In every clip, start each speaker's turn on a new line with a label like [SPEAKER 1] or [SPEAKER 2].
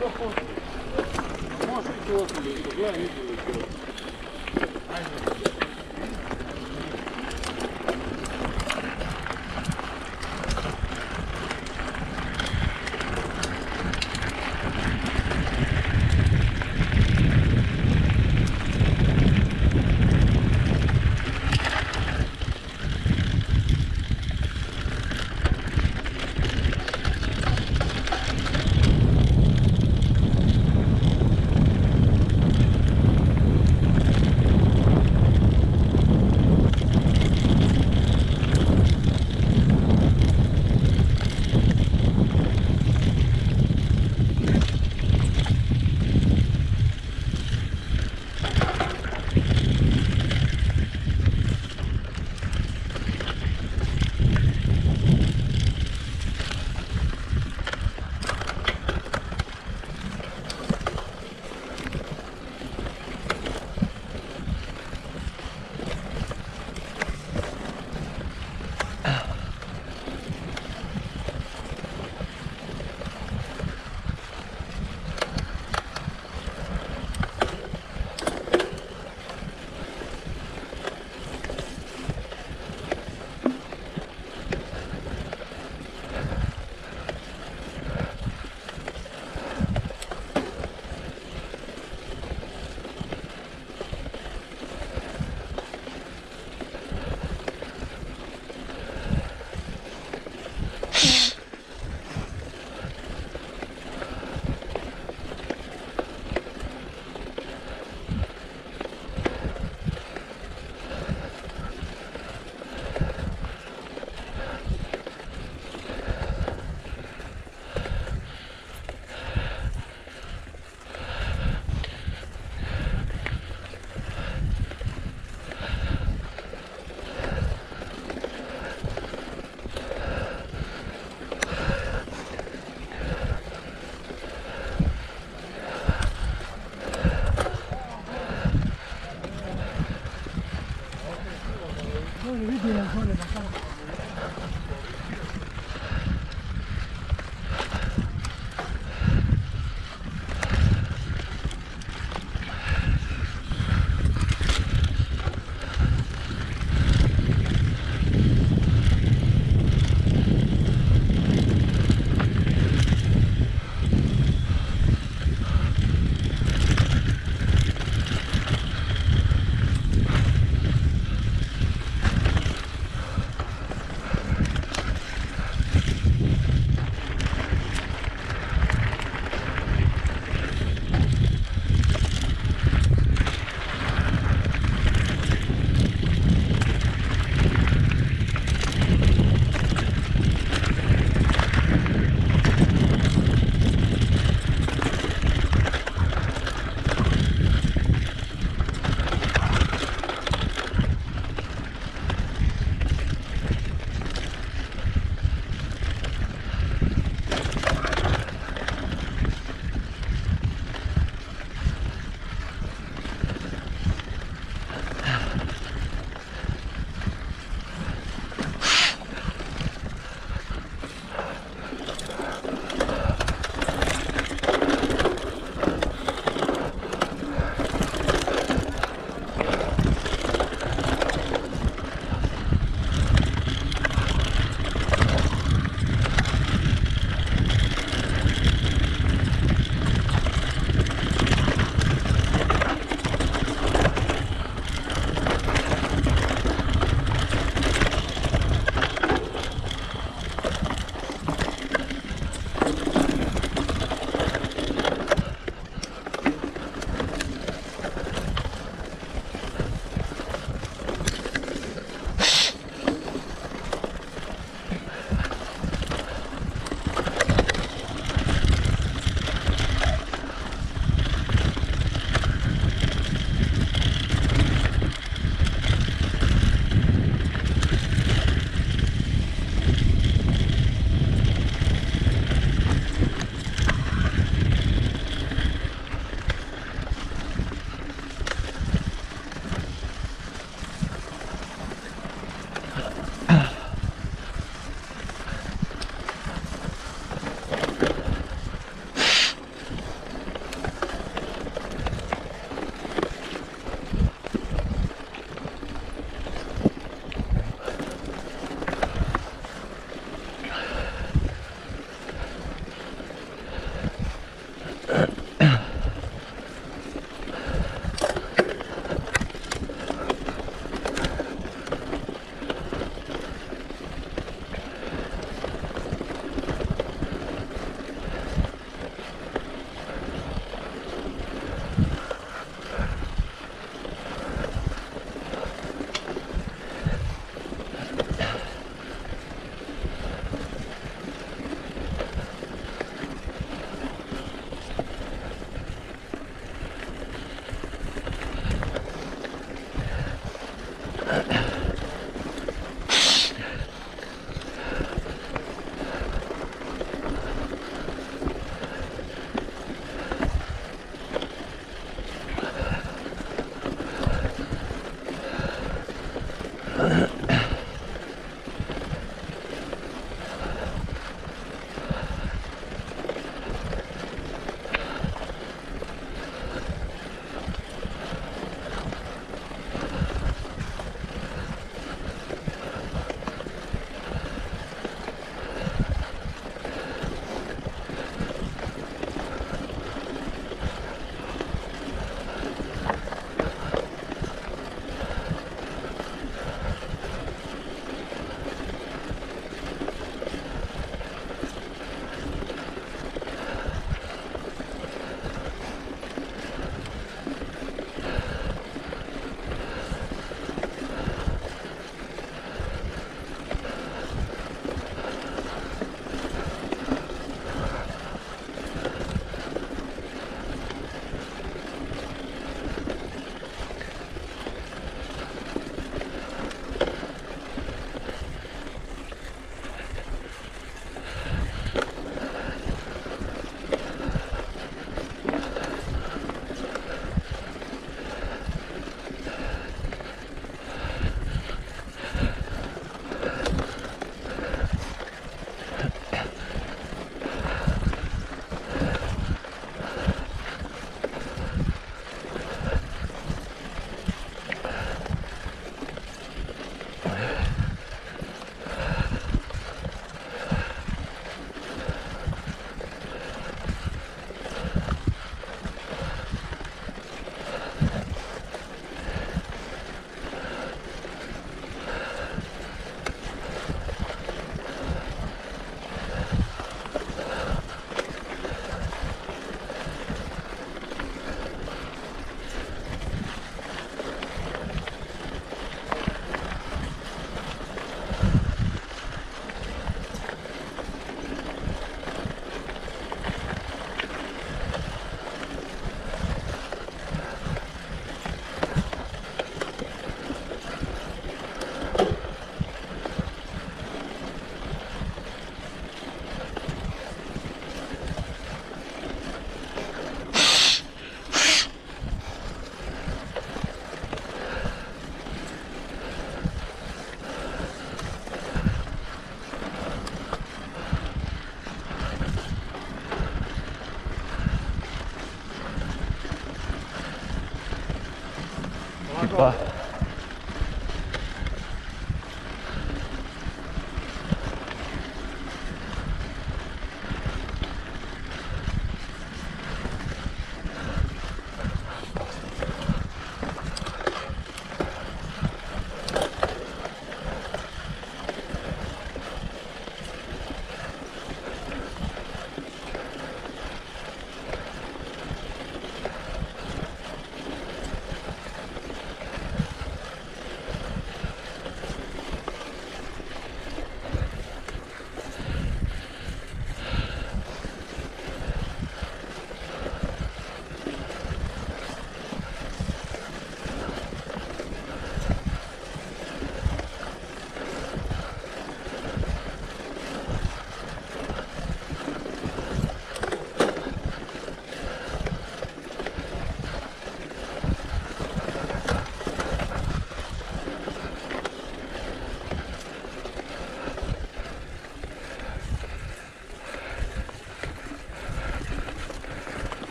[SPEAKER 1] Может, чего-то, да, не было.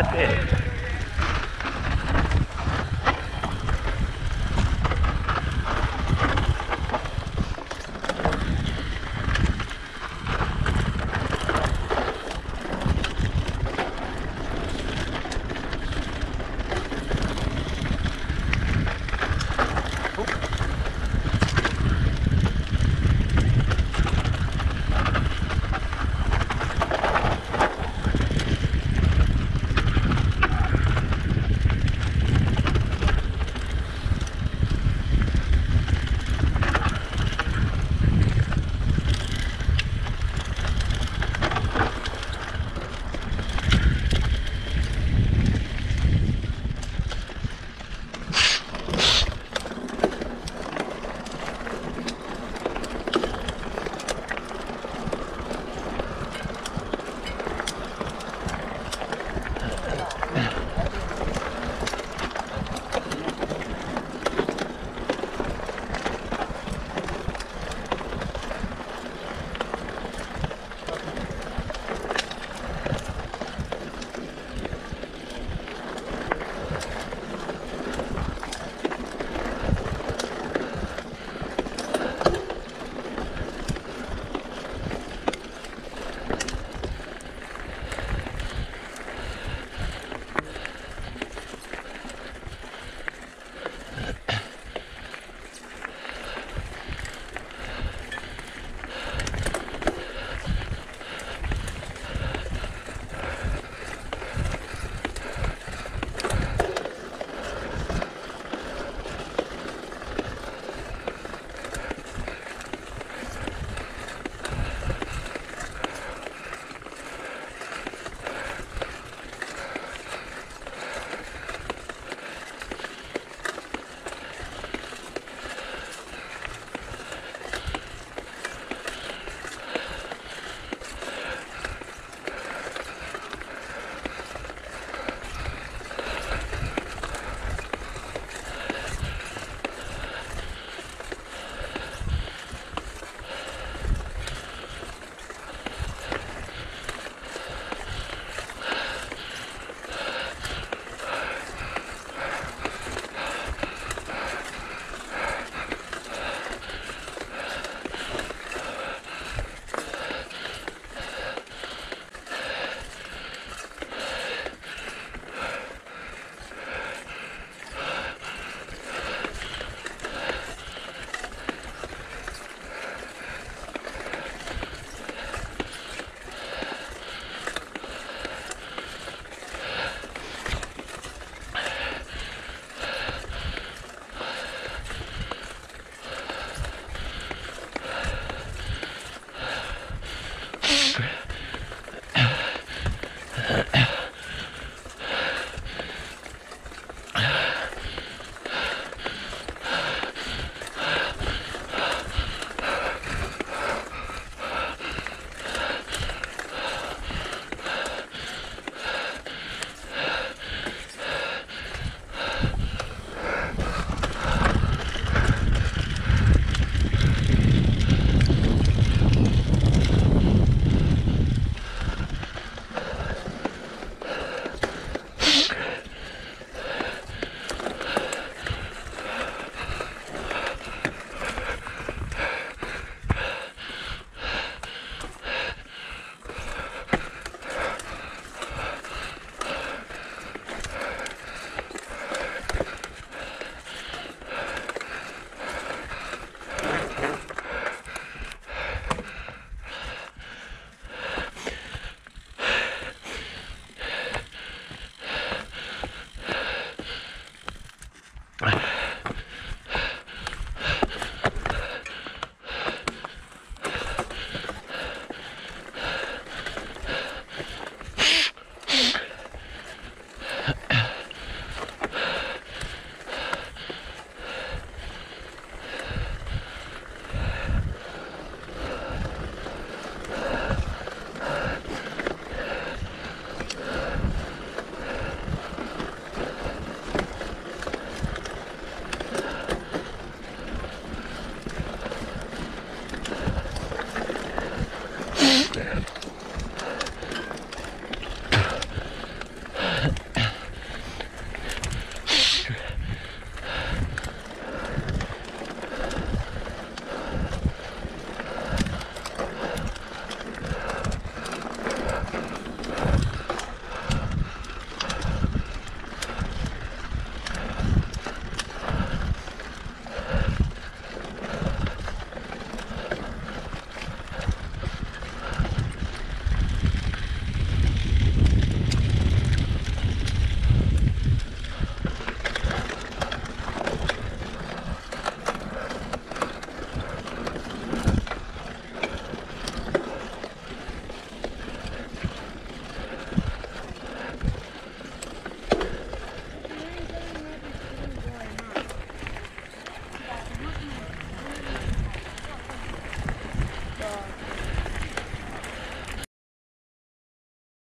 [SPEAKER 2] empate.